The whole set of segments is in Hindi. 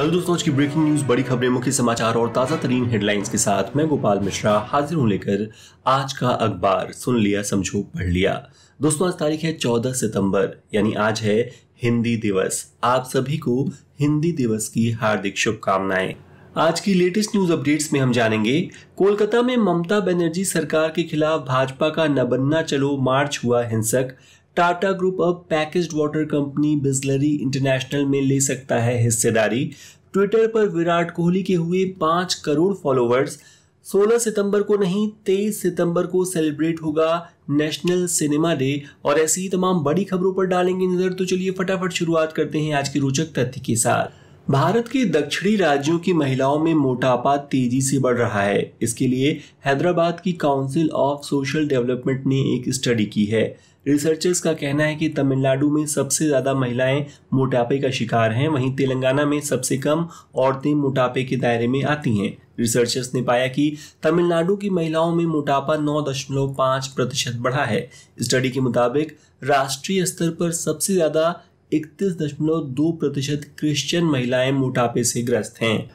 हेलो दोस्तों आज की ब्रेकिंग न्यूज़, बड़ी खबरें, मुख्य समाचार और ताज़ा तरीन हेडलाइंस के साथ मैं गोपाल मिश्रा हाजिर हूँ लेकर आज का अखबार। सुन लिया, समझो, पढ़ लिया। दोस्तों, आज तारीख है 14 सितंबर, यानी आज है हिंदी दिवस। आप सभी को हिंदी दिवस की हार्दिक शुभकामनाएँ। आज की लेटेस्ट न्यूज़ अपडेट्स में हम जानेंगे, कोलकाता में ममता बनर्जी सरकार के खिलाफ भाजपा का न बनना चलो, मार्च हुआ हिंसक। टाटा ग्रुप अब packaged water company Bisleri international में ले सकता है हिस्सेदारी। ट्विटर पर विराट कोहली के हुए पाँच करोड़ फॉलोअर्स 16 सितंबर को नहीं 23 सितंबर को सेलिब्रेट होगा नेशनल सिनेमा डे और ऐसी ही तमाम बड़ी खबरों पर डालेंगे नज़र। तो चलिए फटाफट शुरुआत करते हैं आज के रोचक तथ्य के साथ। भारत के दक्षिणी राज्यों की महिलाओं में मोटापा तेज़ी से बढ़ रहा है। इसके लिए हैदराबाद की काउंसिल ऑफ़ सोशल डेवलपमेंट ने एक स्टडी की है। रिसर्चर्स का कहना है कि तमिलनाडु में सबसे ज़्यादा महिलाएँ मोटापे का शिकार हैं। वहीं तेलंगाना में सबसे कम औरतें मोटापे के दायरे में आती हैं। रिसर्चर्स ने पाया कि तमिलनाडु की महिलाओं में मोटापा 9.5 प्रतिशत बढ़ा है। स्टडी के मुताबिक राष्ट्रीय स्तर पर सबसे ज़्यादा इकतीस दशमलव दो प्रतिशत क्रिश्चियन महिलाएँ मोटापे से ग्रस्त हैं।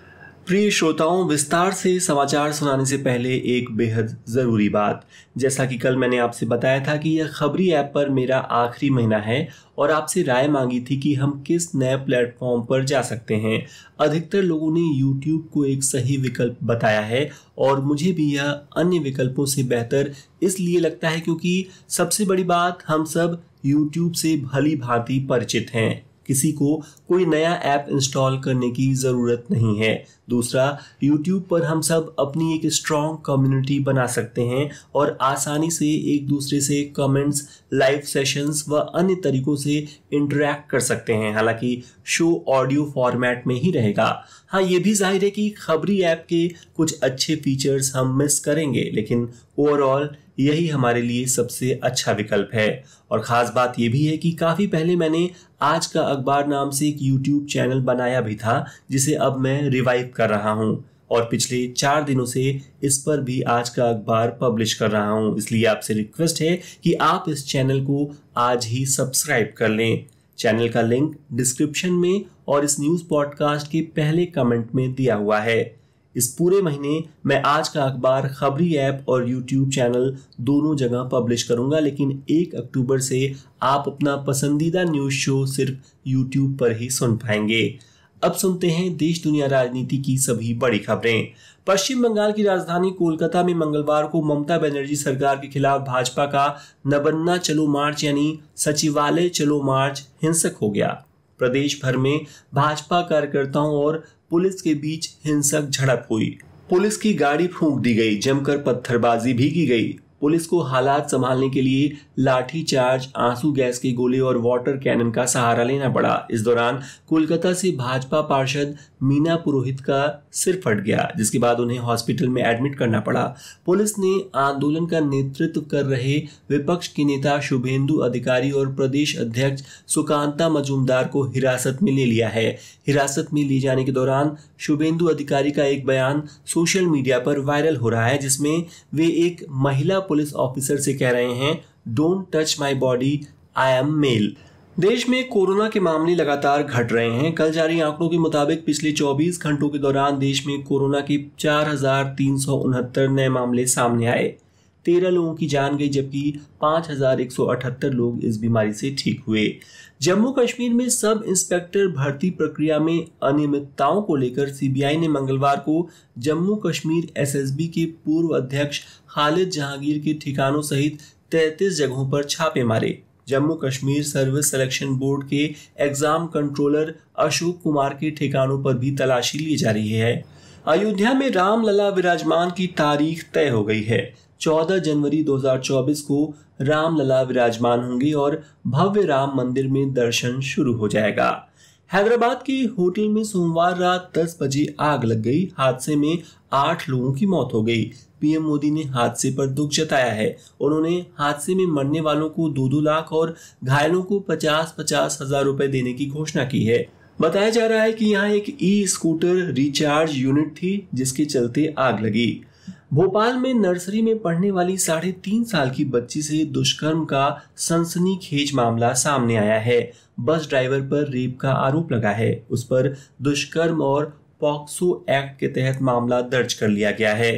प्रिय श्रोताओं, विस्तार से समाचार सुनाने से पहले एक बेहद ज़रूरी बात। जैसा कि कल मैंने आपसे बताया था कि यह खबरी ऐप पर मेरा आखिरी महीना है और आपसे राय मांगी थी कि हम किस नए प्लेटफॉर्म पर जा सकते हैं। अधिकतर लोगों ने YouTube को एक सही विकल्प बताया है और मुझे भी यह अन्य विकल्पों से बेहतर इसलिए लगता है क्योंकि सबसे बड़ी बात, हम सब YouTube से भली भांति परिचित हैं। किसी को कोई नया ऐप इंस्टॉल करने की ज़रूरत नहीं है। दूसरा, YouTube पर हम सब अपनी एक स्ट्रॉन्ग कम्युनिटी बना सकते हैं और आसानी से एक दूसरे से कमेंट्स लाइव सेशंस व अन्य तरीकों से इंटरेक्ट कर सकते हैं। हालाँकि शो ऑडियो फॉर्मेट में ही रहेगा। हाँ ये भी ज़ाहिर है कि खबरी ऐप के कुछ अच्छे फीचर्स हम मिस करेंगे, लेकिन ओवरऑल यही हमारे लिए सबसे अच्छा विकल्प है। और ख़ास बात यह भी है कि काफ़ी पहले मैंने आज का अखबार नाम से एक यूट्यूब चैनल बनाया भी था, जिसे अब मैं रिवाइव कर रहा हूँ और पिछले चार दिनों से इस पर भी आज का अखबार पब्लिश कर रहा हूँ। इसलिए आपसे रिक्वेस्ट है कि आप इस चैनल को आज ही सब्सक्राइब कर लें। चैनल का लिंक डिस्क्रिप्शन में और इस न्यूज़ पॉडकास्ट के पहले कमेंट में दिया हुआ है। इस पूरे महीने मैं आज का अखबार खबरी ऐप और यूट्यूब चैनल दोनों जगह पब्लिश करूँगा, लेकिन एक अक्टूबर से आप अपना पसंदीदा न्यूज़ शो सिर्फ़ यूट्यूब पर ही सुन पाएँगे। अब सुनते हैं देश दुनिया राजनीति की सभी बड़ी खबरें। पश्चिम बंगाल की राजधानी कोलकाता में मंगलवार को ममता बनर्जी सरकार के खिलाफ भाजपा का नबन्ना चलो मार्च यानी सचिवालय चलो मार्च हिंसक हो गया। प्रदेश भर में भाजपा कार्यकर्ताओं और पुलिस के बीच हिंसक झड़प हुई। पुलिस की गाड़ी फूंक दी गई, जमकर पत्थरबाजी भी की गई। पुलिस को हालात संभालने के लिए लाठी चार्ज आँसू, गैस के गोले और वाटर कैनन का सहारा लेना पड़ा। इस दौरान कोलकाता से भाजपा पार्षद मीना पुरोहित का सिर फट गया, जिसके बाद उन्हें हॉस्पिटल में एडमिट करना पड़ा। पुलिस ने आंदोलन का नेतृत्व कर रहे विपक्ष के नेता शुभेंदु अधिकारी और प्रदेश अध्यक्ष सुकांता मजूमदार को हिरासत में ले लिया है। हिरासत में ले जाने के दौरान शुभेंदु अधिकारी का एक बयान सोशल मीडिया पर वायरल हो रहा है, जिसमें वे एक महिला ऑफिसर से कह रहे हैं don't touch my body I am male देश में कोरोना के मामले लगातार घट रहे हैं। कल जारी आंकड़ों के मुताबिक पिछले 24 घंटों के दौरान देश में कोरोना के चार हज़ार तीन सौ उनहत्तर नए मामले सामने आए। तेरह लोगों की जान गई, जबकि पाँच हज़ार एक सौ अठहत्तर लोग इस बीमारी से ठीक हुए। जम्मू कश्मीर में सब इंस्पेक्टर भर्ती प्रक्रिया में अनियमितताओं को लेकर सीबीआई ने मंगलवार को जम्मू कश्मीर एसएसबी के पूर्व अध्यक्ष खालिद जहांगीर के ठिकानों सहित तैतीस जगहों पर छापे मारे। Jammu Kashmir service selection board के एग्ज़ाम कंट्रोलर अशोक कुमार के ठिकानों पर भी तलाशी ली जा रही है। अयोध्या में रामलला विराजमान की तारीख तय हो गई है। 14 जनवरी 2024 को रामलला विराजमान होंगे और भव्य राम मंदिर में दर्शन शुरू हो जाएगा। हैदराबाद के होटल में सोमवार रात 10 बजे आग लग गई। हादसे में आठ लोगों की मौत हो गई। पीएम मोदी ने हादसे पर दुख जताया है। उन्होंने हादसे में मरने वालों को दो दो लाख और घायलों को पचास पचास हज़ार रुपए देने की घोषणा की है। बताया जा रहा है कि यहाँ एक ई स्कूटर रिचार्ज यूनिट थी, जिसके चलते आग लगी। भोपाल में नर्सरी में पढ़ने वाली साढ़े तीन साल की बच्ची से दुष्कर्म का सनसनीखेज मामला सामने आया है। बस ड्राइवर पर रेप का आरोप लगा है। उस पर दुष्कर्म और पॉक्सो एक्ट के तहत मामला दर्ज कर लिया गया है।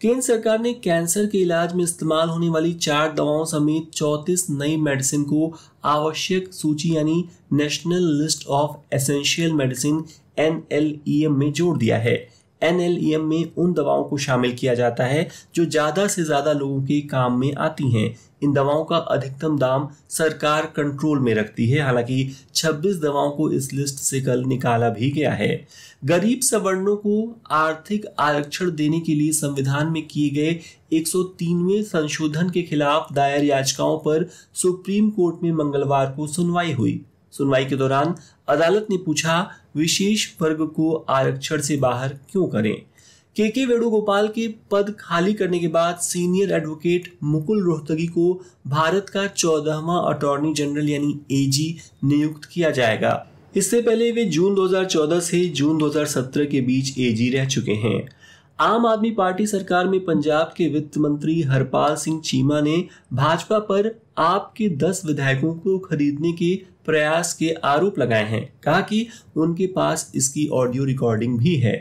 केंद्र सरकार ने कैंसर के इलाज में इस्तेमाल होने वाली चार दवाओं समेत चौतीस नई मेडिसिन को आवश्यक सूची यानी national list of essential medicine NLEM में जोड़ दिया है। एन में उन दवाओं को शामिल किया जाता है जो ज़्यादा से ज़्यादा लोगों के काम में आती हैं। इन दवाओं का अधिकतम दाम सरकार कंट्रोल में रखती है। हालाँकि 26 दवाओं को इस लिस्ट से कल निकाला भी गया है। गरीब सवर्णों को आर्थिक आरक्षण देने के लिए संविधान में किए गए 103वें संशोधन के खिलाफ दायर याचिकाओं पर सुप्रीम कोर्ट में मंगलवार को सुनवाई हुई। सुनवाई के दौरान अदालत ने पूछा विशेष वर्ग को आरक्षण से बाहर क्यों करें? के के वेणुगोपाल के पद खाली करने के बाद सीनियर एडवोकेट मुकुल रोहतगी को भारत का चौदहवा अटॉर्नी जनरल यानी एजी नियुक्त किया जाएगा। इससे पहले वे जून 2014 से जून 2017 के बीच एजी रह चुके हैं। आम आदमी पार्टी सरकार में पंजाब के वित्त मंत्री हरपाल सिंह चीमा ने भाजपा पर आपके दस विधायकों को खरीदने के प्रयास के आरोप लगाए हैं। कहा कि उनके पास इसकी ऑडियो रिकॉर्डिंग भी है।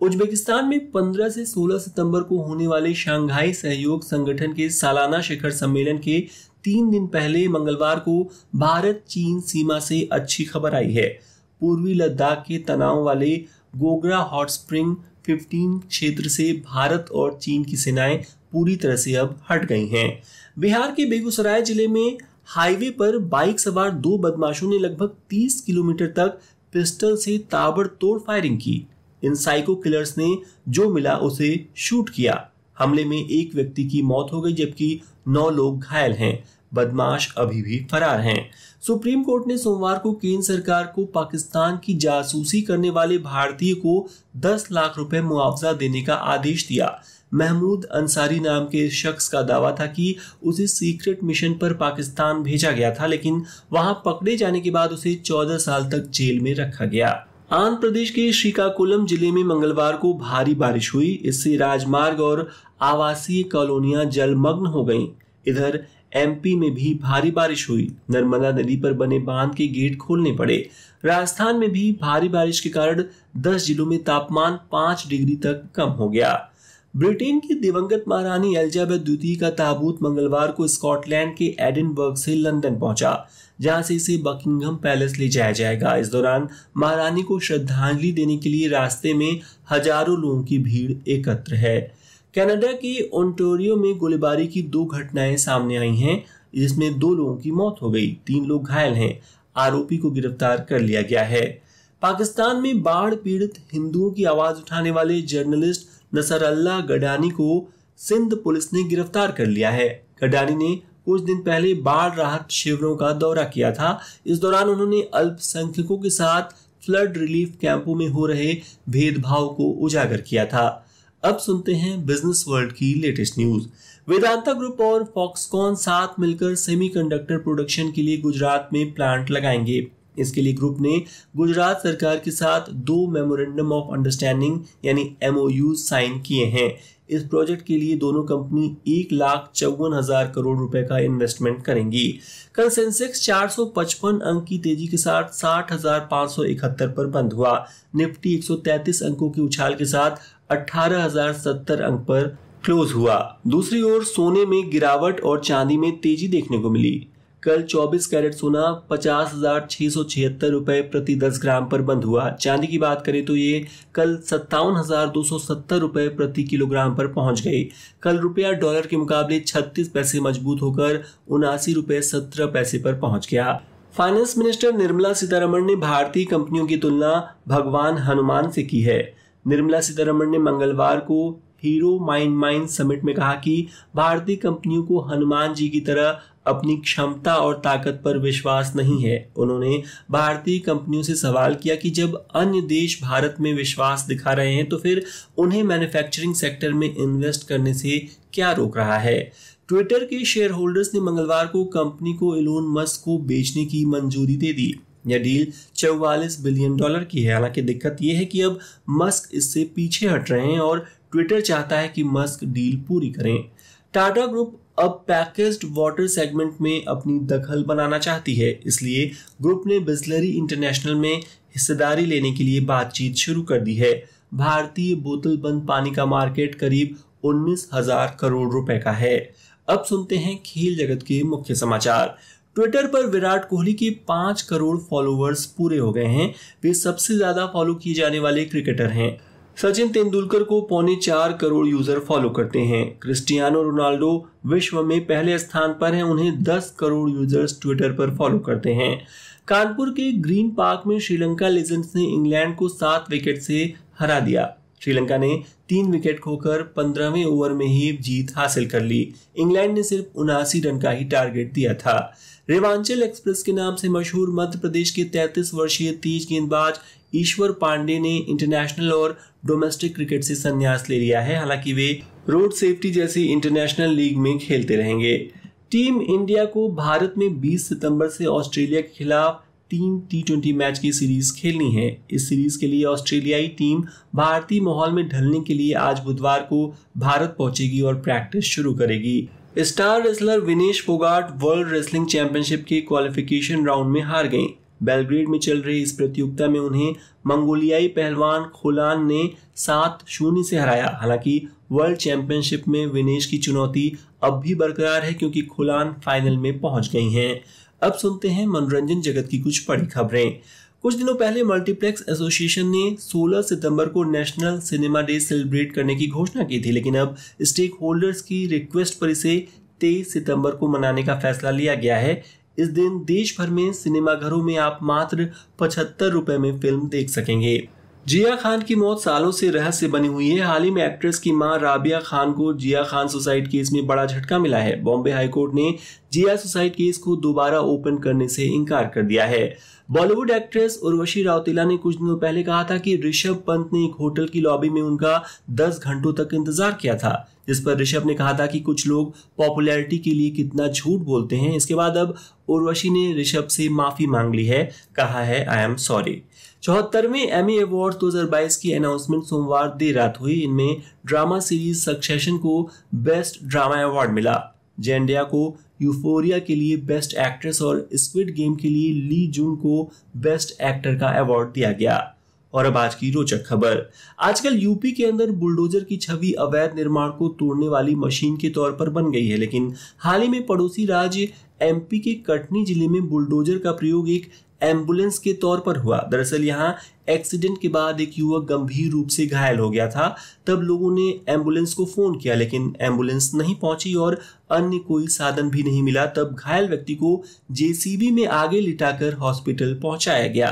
उज्बेकिस्तान में 15 से 16 सितंबर को होने वाले शंघाई सहयोग संगठन के सालाना शिखर सम्मेलन के तीन दिन पहले मंगलवार को भारत चीन सीमा से अच्छी खबर आई है। पूर्वी लद्दाख के तनाव वाले गोगरा हॉट स्प्रिंग 15 क्षेत्र से भारत और चीन की सेनाएँ पूरी तरह से अब हट गई हैं। बिहार के बेगूसराय ज़िले में हाईवे पर बाइक सवार दो बदमाशों ने लगभग 30 किलोमीटर तक पिस्टल से ताबड़तोड़ फायरिंग की। इन साइको किलर्स ने जो मिला उसे शूट किया। हमले में एक व्यक्ति की मौत हो गई, जबकि नौ लोग घायल हैं। बदमाश अभी भी फरार हैं। सुप्रीम कोर्ट ने सोमवार को केंद्र सरकार को पाकिस्तान की जासूसी करने वाले भारतीय को 10 लाख रुपए मुआवजा देने का आदेश दिया। महमूद अंसारी नाम के शख्स का दावा था कि उसे सीक्रेट मिशन पर पाकिस्तान भेजा गया था, लेकिन वहाँ पकड़े जाने के बाद उसे 14 साल तक जेल में रखा गया। आंध्र प्रदेश के श्रीकाकुलम ज़िले में मंगलवार को भारी बारिश हुई। इससे राजमार्ग और आवासीय कॉलोनियाँ जलमग्न हो गईं। इधर एमपी में भी भारी बारिश हुई। नर्मदा नदी पर बने बाँध के गेट खोलने पड़े। राजस्थान में भी भारी बारिश के कारण 10 जिलों में तापमान 5 डिग्री तक कम हो गया। ब्रिटेन की दिवंगत महारानी एलिजाबेथ द्वितीय का ताबूत मंगलवार को स्कॉटलैंड के एडिनबर्ग से लंदन पहुँचा, जहाँ से इसे बकिंगम पैलेस ले जाया जाएगा। इस दौरान महारानी को श्रद्धांजलि देने के लिए रास्ते में हज़ारों लोगों की भीड़ एकत्र है। कनाडा के ओंटोरियो में गोलीबारी की दो घटनाएँ सामने आई हैं, जिसमें दो लोगों की मौत हो गई, तीन लोग घायल हैं। आरोपी को गिरफ़्तार कर लिया गया है। पाकिस्तान में बाढ़ पीड़ित हिंदुओं की आवाज़ उठाने वाले जर्नलिस्ट नसर अल्लाह गडानी को सिंध पुलिस ने गिरफ़्तार कर लिया है। गडानी ने कुछ दिन पहले बाढ़ राहत शिविरों का दौरा किया था। इस दौरान उन्होंने अल्पसंख्यकों के साथ फ्लड रिलीफ कैंपों में हो रहे भेदभाव को उजागर किया था। अब सुनते हैं बिज़नेस वर्ल्ड की लेटेस्ट न्यूज़ वेदांता ग्रुप और फॉक्सकॉन साथ मिलकर सेमीकंडक्टर प्रोडक्शन के लिए गुजरात में प्लांट लगाएँगे। इसके लिए ग्रुप ने गुजरात सरकार के साथ दो मेमोरेंडम ऑफ़ अंडरस्टैंडिंग यानी एमओयू साइन किए हैं। इस प्रोजेक्ट के लिए दोनों कंपनी एक लाख चौवन हज़ार करोड़ रुपए का इन्वेस्टमेंट करेंगी। कल सेंसेक्स 455 अंक की तेज़ी के साथ साठ पर बंद हुआ। निफ्टी 133 अंकों की उछाल के साथ अठारह हज़ार सत्तर अंक पर क्लोज हुआ। दूसरी ओर सोने में गिरावट और चांदी में तेज़ी देखने को मिली। कल 24 कैरेट सोना पचास हज़ार रुपए प्रति 10 ग्राम पर बंद हुआ। चांदी की बात करें तो ये कल सत्तावन हज़ार रुपए प्रति किलोग्राम पर पहुँच गई। कल रुपया डॉलर के मुकाबले 36 पैसे मज़बूत होकर उनासी रुपए सत्रह पैसे पर पहुँच गया। फाइनेंस मिनिस्टर निर्मला सीतारमण ने भारतीय कंपनियों की तुलना भगवान हनुमान से की है। निर्मला सीतारमण ने मंगलवार को हीरो माइंड माइंड समिट में कहा कि भारतीय कंपनियों को हनुमान जी की तरह अपनी क्षमता और ताकत पर विश्वास नहीं है। उन्होंने भारतीय कंपनियों से सवाल किया कि जब अन्य देश भारत में विश्वास दिखा रहे हैं तो फिर उन्हें मैन्युफैक्चरिंग सेक्टर में इन्वेस्ट करने से क्या रोक रहा है? ट्विटर के शेयर होल्डर्स ने मंगलवार को कंपनी को इलोन मस्क को बेचने की मंजूरी दे दी। यह डील चौवालीस बिलियन डॉलर की है। हालाँकि दिक्कत यह है कि अब मस्क इससे पीछे हट रहे हैं और ट्विटर चाहता है कि मस्क डील पूरी करें। टाटा ग्रुप अब पैकेज्ड वाटर सेगमेंट में अपनी दखल बनाना चाहती है। इसलिए ग्रुप ने बिस्लरी इंटरनेशनल में हिस्सेदारी लेने के लिए बातचीत शुरू कर दी है। भारतीय बोतल बंद पानी का मार्केट करीब उन्नीस हज़ार करोड़ रुपए का है। अब सुनते हैं खेल जगत के मुख्य समाचार। ट्विटर पर विराट कोहली के पाँच करोड़ फॉलोअर्स पूरे हो गए हैं। वे सबसे ज़्यादा फॉलो किए जाने वाले क्रिकेटर हैं। सचिन तेंदुलकर को पौने चार करोड़ यूज़र फॉलो करते हैं। क्रिस्टियानो रोनाल्डो विश्व में पहले स्थान पर हैं, उन्हें दस करोड़ यूज़र्स ट्विटर पर फॉलो करते हैं। कानपुर के ग्रीन पार्क में श्रीलंका लेजेंड्स ने इंग्लैंड को सात विकेट से हरा दिया। श्रीलंका ने तीन विकेट खोकर पंद्रहवें ओवर में ही जीत हासिल कर ली। इंग्लैंड ने सिर्फ़ उनासी रन का ही टारगेट दिया था। रेवांचल एक्सप्रेस के नाम से मशहूर मध्य प्रदेश के 33 वर्षीय तेज गेंदबाज ईश्वर पांडे ने इंटरनेशनल और डोमेस्टिक क्रिकेट से संन्यास ले लिया है। हालाँकि वे रोड सेफ्टी जैसी इंटरनेशनल लीग में खेलते रहेंगे। टीम इंडिया को भारत में 20 सितंबर से ऑस्ट्रेलिया के खिलाफ तीन टी ट्वेंटी मैच की सीरीज़ खेलनी है। इस सीरीज़ के लिए ऑस्ट्रेलियाई टीम भारतीय माहौल में ढलने के लिए आज बुधवार को भारत पहुंचेगी और प्रैक्टिस शुरू करेगी। Star wrestler Vinesh Phogat world wrestling championship के क्वालिफिकेशन राउंड में हार गए बेलग्रेड में चल रही इस प्रतियोगिता में उन्हें मंगोलियाई पहलवान खोलान ने सात शून्य से हराया। हालाँकि वर्ल्ड चैंपियनशिप में विनेश की चुनौती अब भी बरकरार है क्योंकि खोलान फाइनल में पहुँच गई हैं। अब सुनते हैं मनोरंजन जगत की कुछ बड़ी खबरें। कुछ दिनों पहले मल्टीप्लेक्स एसोसिएशन ने 16 सितंबर को नेशनल सिनेमा डे सेलिब्रेट करने की घोषणा की थी, लेकिन अब स्टेक होल्डर्स की रिक्वेस्ट पर इसे 23 सितंबर को मनाने का फैसला लिया गया है। इस दिन देश भर में सिनेमाघरों में आप मात्र पचहत्तर रुपए में फ़िल्म देख सकेंगे। जिया खान की मौत सालों से रहस्य बनी हुई है। हाल ही में एक्ट्रेस की माँ राबिया खान को जिया खान सुसाइड केस में बड़ा झटका मिला है। बॉम्बे हाईकोर्ट ने जिया सुसाइड केस को दोबारा ओपन करने से इनकार कर दिया है। बॉलीवुड एक्ट्रेस उर्वशी राउतेला ने कुछ दिनों पहले कहा था कि ऋषभ पंत ने एक होटल की लॉबी में उनका 10 घंटों तक इंतज़ार किया था, जिस पर ऋषभ ने कहा था कि कुछ लोग पॉपुलैरिटी के लिए कितना झूठ बोलते हैं। इसके बाद अब उर्वशी ने ऋषभ से माफ़ी मांग ली है। कहा है आई एम सॉरी चौहत्तरवें एमी अवार्ड 2022 की अनाउंसमेंट सोमवार देर रात हुई, इनमें ड्रामा सीरीज़ सक्सेशन को बेस्ट ड्रामा अवार्ड मिला। जेंडिया को यूफोरिया के लिए बेस्ट एक्ट्रेस और स्क्विड गेम के लिए ली जून को बेस्ट एक्टर का अवार्ड दिया गया। और अब आज की रोचक खबर। आजकल यूपी के अंदर बुलडोजर की छवि अवैध निर्माण को तोड़ने वाली मशीन के तौर पर बन गई है, लेकिन हाल ही में पड़ोसी राज्य एमपी के कटनी ज़िले में बुलडोजर का प्रयोग एक एंबुलेंस के तौर पर हुआ। दरअसल यहाँ एक्सीडेंट के बाद एक युवक गंभीर रूप से घायल हो गया था। तब लोगों ने एंबुलेंस को फ़ोन किया, लेकिन एंबुलेंस नहीं पहुँची और अन्य कोई साधन भी नहीं मिला। तब घायल व्यक्ति को जेसीबी में आगे लिटाकर हॉस्पिटल पहुँचाया गया।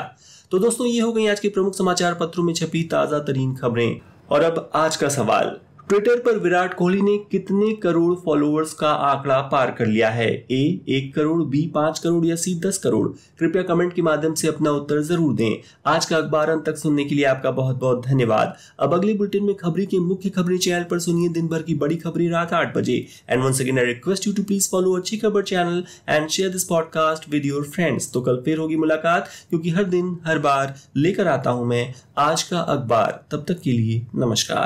तो दोस्तों, ये हो गई आज के प्रमुख समाचार पत्रों में छपी ताज़ा तरीन खबरें। और अब आज का सवाल। ट्विटर पर विराट कोहली ने कितने करोड़ फॉलोअर्स का आंकड़ा पार कर लिया है? ए, एक करोड़, बी, पाँच करोड़ या सी, दस करोड़? कृपया कमेंट के माध्यम से अपना उत्तर ज़रूर दें। आज का अखबार अंत तक सुनने के लिए आपका बहुत बहुत धन्यवाद। अब अगली बुलेटिन में खबरी के मुख्य खबरी चैनल पर सुनिए दिन भर की बड़ी खबरें रात आठ बजे। And one second I request you to please follow अच्छी खबर channel and share this podcast with your friends तो कल फिर होगी मुलाकात, क्योंकि हर दिन, हर बार लेकर आता हूँ मैं आज का अखबार। तब तक के लिए नमस्कार।